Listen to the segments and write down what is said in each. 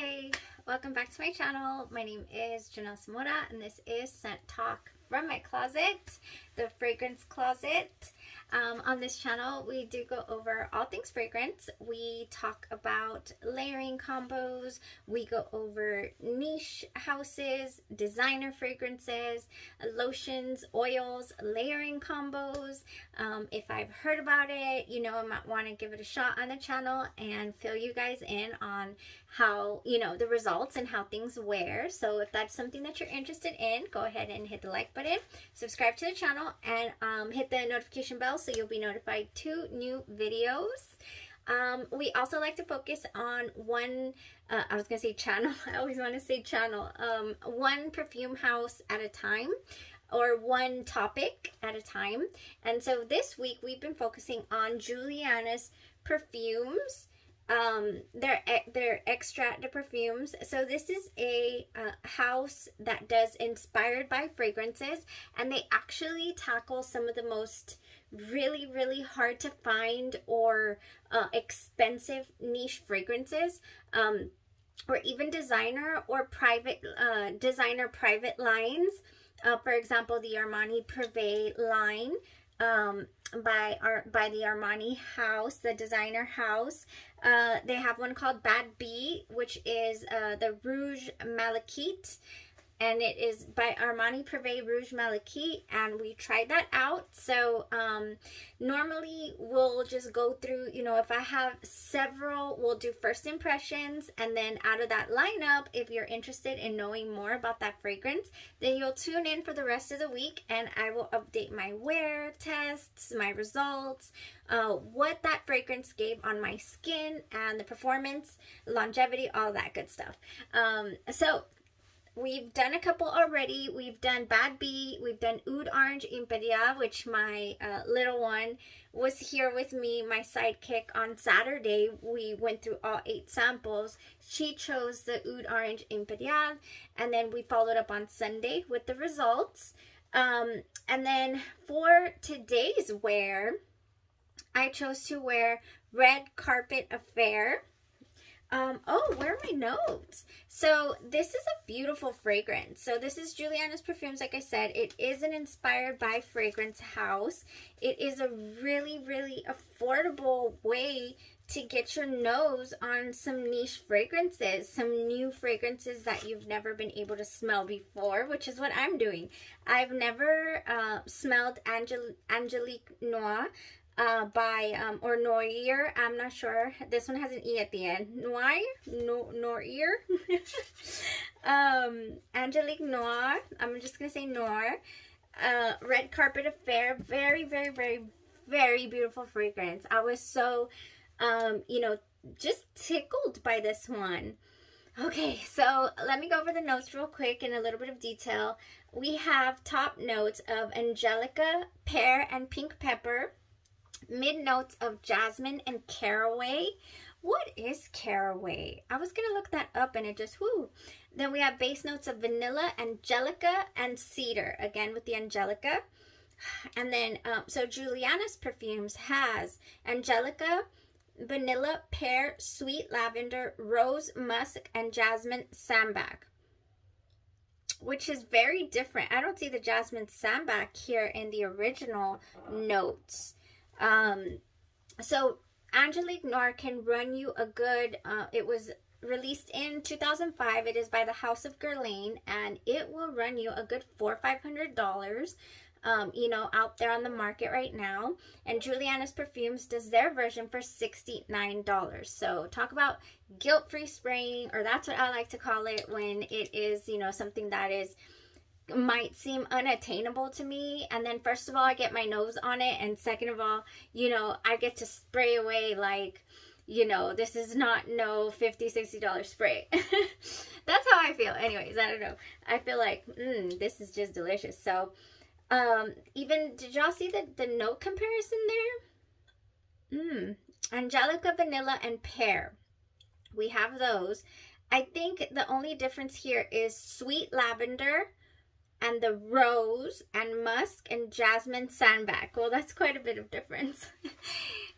Hi, welcome back to my channel. My name is Janelle Zamora and this is Scent Talk from my closet, the fragrance closet. Um, on this channel, we do go over all things fragrance. We talk about layering combos. We go over niche houses, designer fragrances, lotions, oils, layering combos. Um, if I've heard about it, you know, I might want to give it a shot on the channel and fill you guys in on how, you know, the results and how things wear. So if that's something that you're interested in, go ahead and hit the like button, subscribe to the channel, and um, hit the notification bell so you'll be notified two new videos. Um, we also like to focus on one, uh, I was going to say channel, I always want to say channel, um, one perfume house at a time or one topic at a time. And so this week we've been focusing on Juliana's perfumes um their their extract the perfumes so this is a uh, house that does inspired by fragrances and they actually tackle some of the most really really hard to find or uh, expensive niche fragrances um or even designer or private uh designer private lines uh, for example the armani privé line um, by our by the Armani house, the designer house. Uh, they have one called Bad Bee, which is uh, the Rouge Malachite and it is by Armani Privé Rouge Malachite, and we tried that out. So um, normally we'll just go through, you know, if I have several, we'll do first impressions, and then out of that lineup, if you're interested in knowing more about that fragrance, then you'll tune in for the rest of the week, and I will update my wear tests, my results, uh, what that fragrance gave on my skin, and the performance, longevity, all that good stuff. Um, so we've done a couple already. We've done Bad Bee. We've done Oud Orange Imperial, which my uh, little one was here with me, my sidekick, on Saturday. We went through all eight samples. She chose the Oud Orange Imperial, and then we followed up on Sunday with the results. Um, and then for today's wear, I chose to wear Red Carpet Affair. Um, oh, where are my notes? So this is a beautiful fragrance. So this is Juliana's Perfumes, like I said. It is an inspired by fragrance house. It is a really, really affordable way to get your nose on some niche fragrances, some new fragrances that you've never been able to smell before, which is what I'm doing. I've never uh, smelled Angel Angelique Noire, uh, by, um, or Noir, I'm not sure. This one has an E at the end. Noir? No, Noir? um, Angelique Noire. I'm just going to say Noir. Uh, Red Carpet Affair. Very, very, very, very beautiful fragrance. I was so, um, you know, just tickled by this one. Okay, so let me go over the notes real quick in a little bit of detail. We have top notes of Angelica, pear, and pink pepper mid notes of jasmine and caraway. What is caraway? I was to look that up and it just, whoo. Then we have base notes of vanilla, angelica, and cedar. Again with the angelica. And then, um, so Juliana's perfumes has angelica, vanilla, pear, sweet lavender, rose, musk, and jasmine sambac. Which is very different. I don't see the jasmine sambac here in the original notes. Um, so Angelique Noire can run you a good, uh, it was released in 2005. It is by the House of Guerlain and it will run you a good four five hundred dollars. Um, you know, out there on the market right now. And Juliana's Perfumes does their version for $69. So talk about guilt-free spraying, or that's what I like to call it when it is, you know, something that is might seem unattainable to me and then first of all I get my nose on it and second of all you know I get to spray away like you know this is not no 50 60 dollar spray. That's how I feel. Anyways I don't know. I feel like mm, this is just delicious. So um even did y'all see the the note comparison there? Mm angelica vanilla and pear. We have those. I think the only difference here is sweet lavender and the rose and musk and jasmine sambac. Well, that's quite a bit of difference.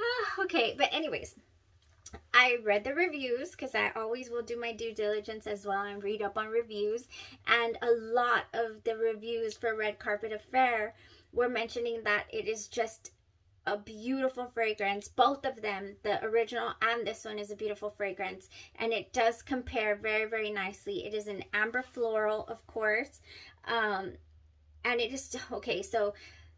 oh, okay, but anyways, I read the reviews because I always will do my due diligence as well and read up on reviews. And a lot of the reviews for Red Carpet Affair were mentioning that it is just a beautiful fragrance. Both of them, the original and this one, is a beautiful fragrance. And it does compare very, very nicely. It is an amber floral, of course. Um, and it is, okay, so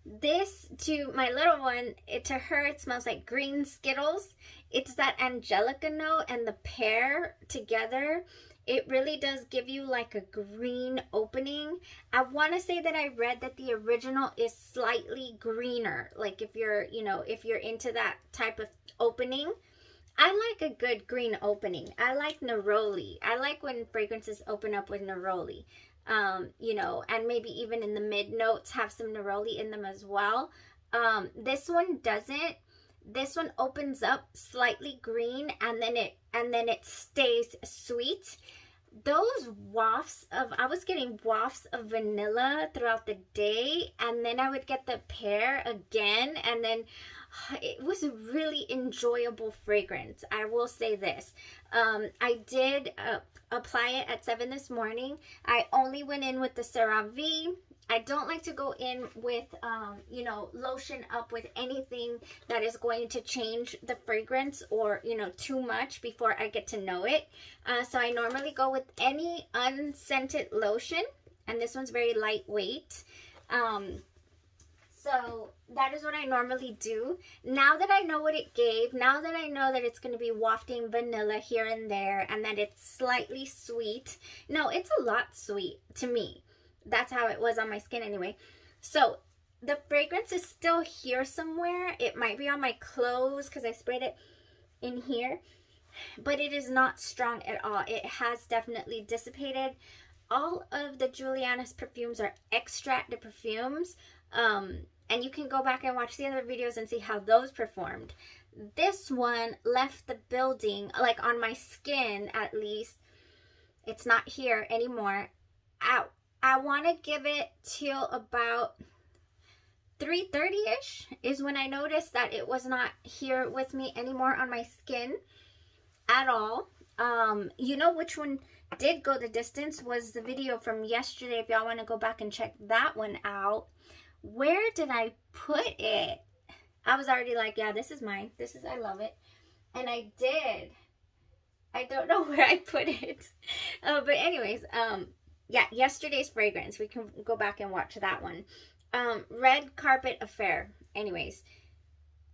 this to my little one, it, to her, it smells like green Skittles. It's that Angelica note and the pear together it really does give you like a green opening. I want to say that I read that the original is slightly greener. Like if you're, you know, if you're into that type of opening. I like a good green opening. I like neroli. I like when fragrances open up with neroli. Um, you know, and maybe even in the mid notes have some neroli in them as well. Um, this one doesn't. This one opens up slightly green and then it and then it stays sweet. Those wafts of I was getting wafts of vanilla throughout the day and then I would get the pear again and then it was a really enjoyable fragrance. I will say this. Um, I did uh, apply it at 7 this morning. I only went in with the CeraVe I don't like to go in with, um, you know, lotion up with anything that is going to change the fragrance or, you know, too much before I get to know it. Uh, so I normally go with any unscented lotion. And this one's very lightweight. Um, so that is what I normally do. Now that I know what it gave, now that I know that it's going to be wafting vanilla here and there and that it's slightly sweet. No, it's a lot sweet to me that's how it was on my skin anyway. So the fragrance is still here somewhere. It might be on my clothes because I sprayed it in here. But it is not strong at all. It has definitely dissipated. All of the Juliana's perfumes are extract perfumes. Um, and you can go back and watch the other videos and see how those performed. This one left the building, like on my skin at least. It's not here anymore. Out I want to give it till about 3.30ish is when I noticed that it was not here with me anymore on my skin at all. Um, you know which one did go the distance was the video from yesterday. If y'all want to go back and check that one out. Where did I put it? I was already like, yeah, this is mine. This is, I love it. And I did. I don't know where I put it. Uh, but anyways, um, yeah, yesterday's fragrance. We can go back and watch that one. Um, Red Carpet Affair. Anyways,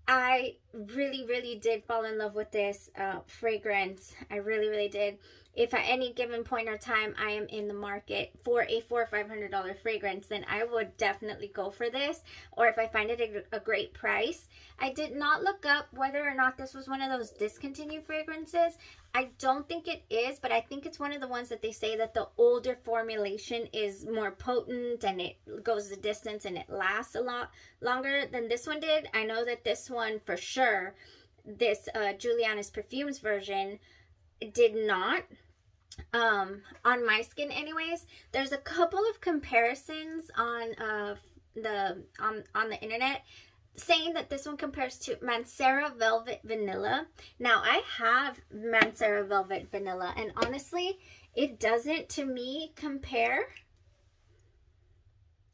I really, really did fall in love with this uh, fragrance. I really, really did if at any given point or time I am in the market for a four or five hundred dollar fragrance, then I would definitely go for this. Or if I find it a, a, great price, I did not look up whether or not this was one of those discontinued fragrances. I don't think it is, but I think it's one of the ones that they say that the older formulation is more potent and it goes the distance and it lasts a lot longer than this one did. I know that this one for sure, this uh, Juliana's Perfumes version did not um, on my skin anyways. There's a couple of comparisons on uh, the on, on the internet saying that this one compares to Mancera Velvet Vanilla. Now, I have Mancera Velvet Vanilla, and honestly, it doesn't, to me, compare.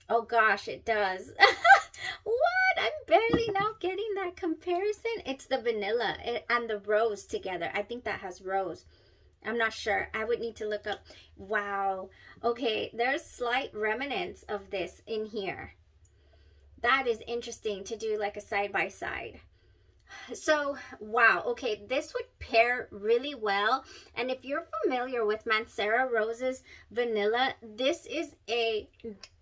Oh gosh, it does. what? I'm barely not getting that comparison. It's the vanilla and the rose together. I think that has rose. I'm not sure. I would need to look up. Wow. Okay, there's slight remnants of this in here. That is interesting to do like a side by side. So, wow. Okay, this would pair really well. And if you're familiar with Mancera Roses Vanilla, this is a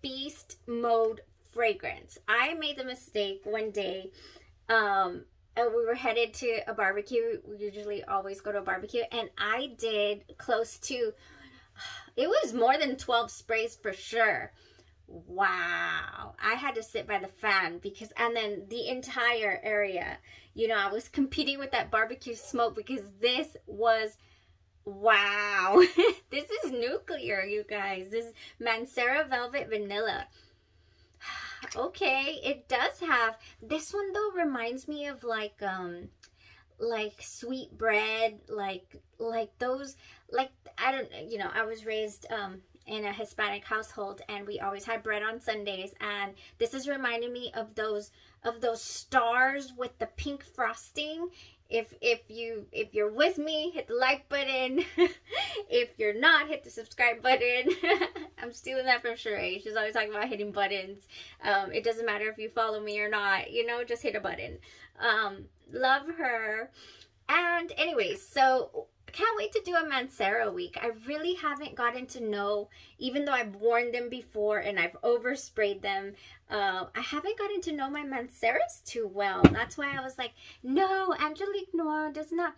beast mode fragrance. I made the mistake one day um, uh, we were headed to a barbecue. We usually always go to a barbecue. And I did close to, it was more than 12 sprays for sure. Wow. I had to sit by the fan because, and then the entire area, you know, I was competing with that barbecue smoke because this was Wow. this is nuclear, you guys. This is Mancera Velvet Vanilla okay, it does have, this one though reminds me of like, um, like sweet bread, like like those like I don't you know, I was raised um in a Hispanic household and we always had bread on Sundays and this is reminding me of those of those stars with the pink frosting if if you if you're with me hit the like button. If you're not hit the subscribe button. I'm stealing that from Sheree. she's always talking about hitting buttons. Um it doesn't matter if you follow me or not you know just hit a button. Um love her. And anyways so can't wait to do a Mancera week. I really haven't gotten to know, even though I've worn them before and I've oversprayed them, uh, I haven't gotten to know my Manceras too well. That's why I was like, no, Angelique Noire does not,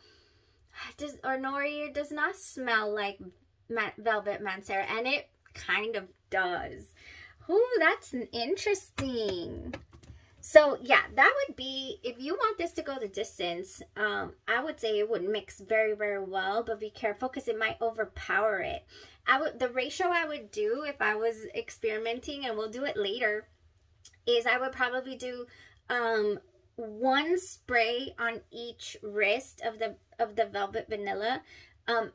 does or Noir does not smell like Velvet Mancera. And it kind of does. Ooh, that's interesting. So yeah, that would be, if you want this to go the distance, um, I would say it would mix very, very well, but be careful because it might overpower it. I would, the ratio I would do if I was experimenting, and we'll do it later, is I would probably do um, one spray on each wrist of the of the Velvet Vanilla. Um,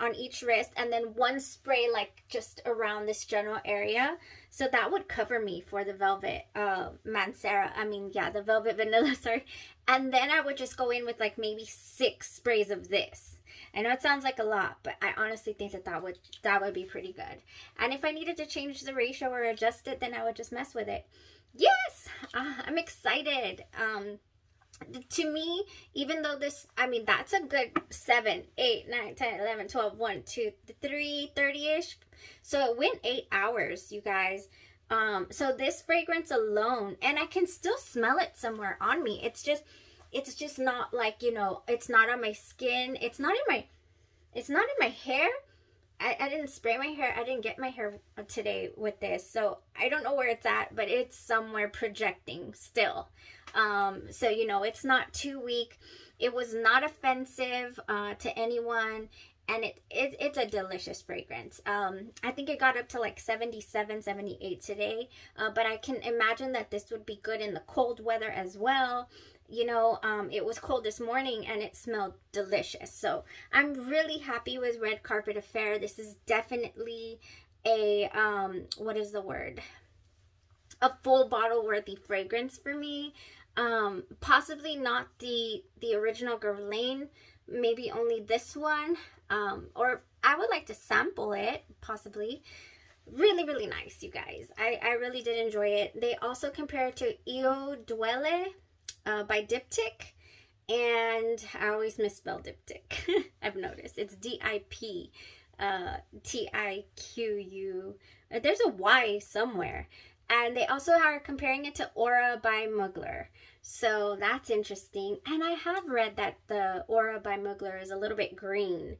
on each wrist and then one spray like just around this general area. So that would cover me for the Velvet uh, Mancera. I mean, yeah, the Velvet Vanilla, sorry. And then I would just go in with like maybe six sprays of this. I know it sounds like a lot, but I honestly think that that would, that would be pretty good. And if I needed to change the ratio or adjust it, then I would just mess with it. Yes, uh, I'm excited. Um, to me, even though this, I mean, that's a good 7, 8, 9, 10, 11, 12, 1, 2, 3, 30-ish. So it went 8 hours, you guys. Um, so this fragrance alone, and I can still smell it somewhere on me. It's just, it's just not like, you know, it's not on my skin. It's not in my, it's not in my hair. I, I didn't spray my hair. I didn't get my hair today with this. So I don't know where it's at, but it's somewhere projecting still. Um, so, you know, it's not too weak. It was not offensive uh, to anyone. And it, it, it's a delicious fragrance. Um, I think it got up to like 77, 78 today. Uh, but I can imagine that this would be good in the cold weather as well you know, um, it was cold this morning and it smelled delicious. So I'm really happy with Red Carpet Affair. This is definitely a, um, what is the word? A full bottle worthy fragrance for me. Um, possibly not the, the original Guerlain, maybe only this one. Um, or I would like to sample it, possibly. Really, really nice, you guys. I, I really did enjoy it. They also compare it to Eau Duelle uh, by Diptyque. And I always misspell Diptyque. I've noticed. It's D-I-P. Uh, T-I-Q-U. Uh, there's a Y somewhere. And they also are comparing it to Aura by Mugler. So that's interesting. And I have read that the Aura by Mugler is a little bit green.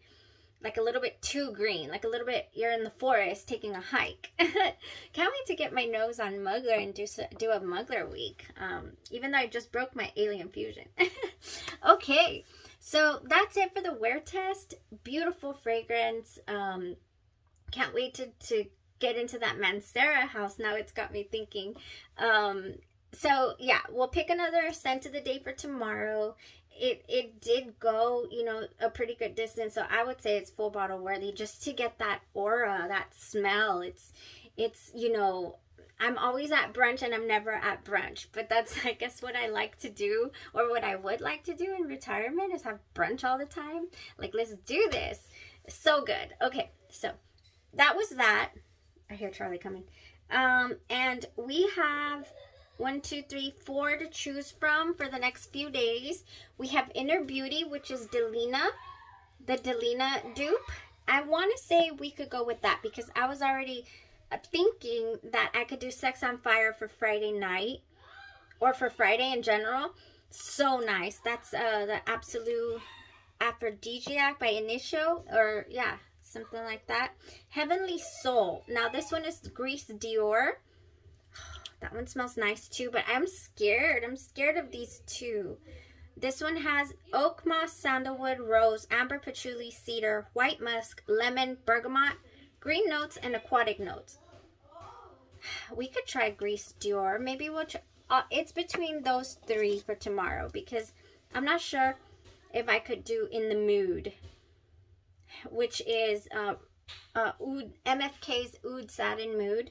Like a little bit too green. Like a little bit, you're in the forest taking a hike. Can't wait to get my nose on Mugler and do, do a Mugler week. Um, even though I just broke my Alien Fusion. okay. So that's it for the wear test. Beautiful fragrance. Um, can't wait to, to get into that Mancera house. Now it's got me thinking. Um, so yeah, we'll pick another scent of the day for tomorrow. It it did go, you know, a pretty good distance. So I would say it's full bottle worthy just to get that aura, that smell. It's it's, you know, I'm always at brunch and I'm never at brunch. But that's, I guess, what I like to do or what I would like to do in retirement is have brunch all the time. Like, let's do this. So good. Okay, so that was that. I hear Charlie coming. Um, and we have one, two, three, four to choose from for the next few days. We have Inner Beauty, which is Delina, the Delina dupe. I want to say we could go with that because I was already thinking that I could do Sex on Fire for Friday night or for Friday in general. So nice. That's uh, the Absolute Aphrodisiac by Initio, or yeah, something like that. Heavenly Soul. Now this one is Gris Dior. That one smells nice too, but I'm scared. I'm scared of these two. This one has oak moss, sandalwood, rose, amber patchouli, cedar, white musk, lemon, bergamot, green notes, and aquatic notes. We could try Gris Dior. Maybe we'll try. Uh, it's between those three for tomorrow because I'm not sure if I could do In the Mood, which is uh, uh, Oud, MFK's Oud Satin Mood.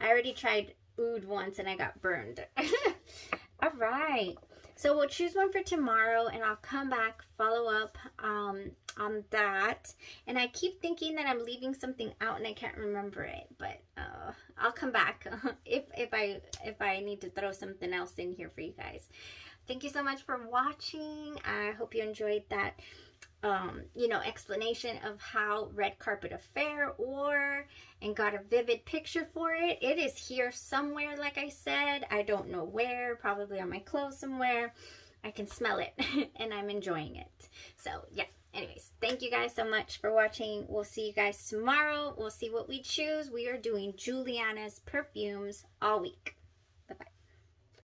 I already tried Oud once and I got burned. All right. So we'll choose one for tomorrow and I'll come back, follow up um, on that. And I keep thinking that I'm leaving something out and I can't remember it, but uh, I'll come back if, if, I, if I need to throw something else in here for you guys. Thank you so much for watching. I hope you enjoyed that um, you know, explanation of how Red Carpet Affair or and got a vivid picture for it. It is here somewhere, like I said. I don't know where, probably on my clothes somewhere. I can smell it and I'm enjoying it. So yeah, anyways, thank you guys so much for watching. We'll see you guys tomorrow. We'll see what we choose. We are doing Juliana's perfumes all week.